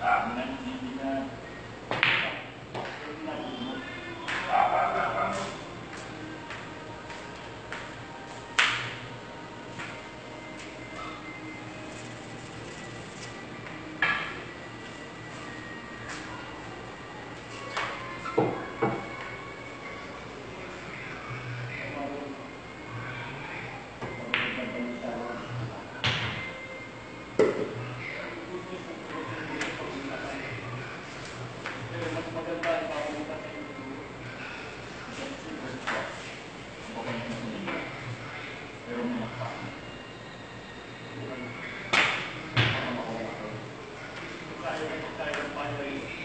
Tak family